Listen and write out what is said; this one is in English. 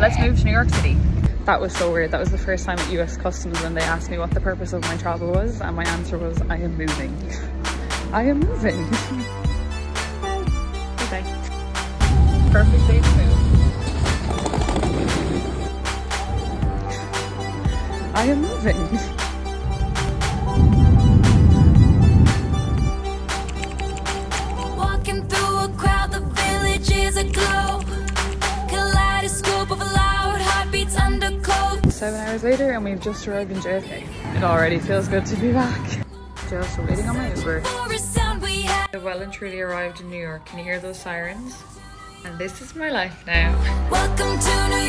let's move to New York City. That was so weird. That was the first time at US Customs when they asked me what the purpose of my travel was and my answer was, I am moving. I am moving. okay. Perfect day to move. I am moving. Walking through a crowd, the village is aglow. Kaleidoscope Seven hours later and we've just arrived in JFK. It already feels good to be back. Just waiting on my Uber. Well and truly arrived in New York. Can you hear those sirens? And this is my life now. Welcome to New.